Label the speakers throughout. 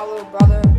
Speaker 1: my little brother.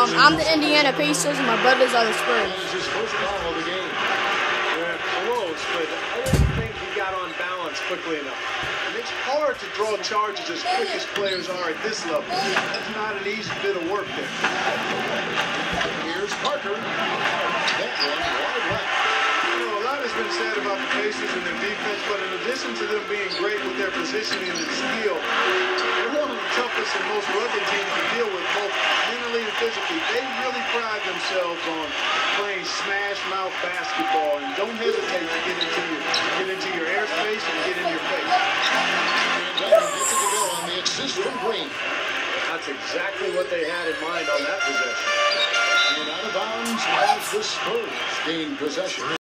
Speaker 1: Um, I'm
Speaker 2: the Indiana Pacers, and
Speaker 1: my brothers are the Spurs.
Speaker 3: Quickly enough. And it's hard to draw charges as quick as players are at this level. That's not an easy bit of work there.
Speaker 2: Here's Parker. That wide left
Speaker 3: been said about the Pacers and their defense, but in addition to them being great with their positioning and skill, they're one of the toughest and most rugged teams to deal with, both mentally and physically. They really pride themselves on playing smash mouth basketball and don't hesitate to get into your get into your airspace and get in your face.
Speaker 1: on the assist from Green.
Speaker 3: That's exactly what they had in mind on that possession.
Speaker 1: And out of bounds as the Spurs gain possession.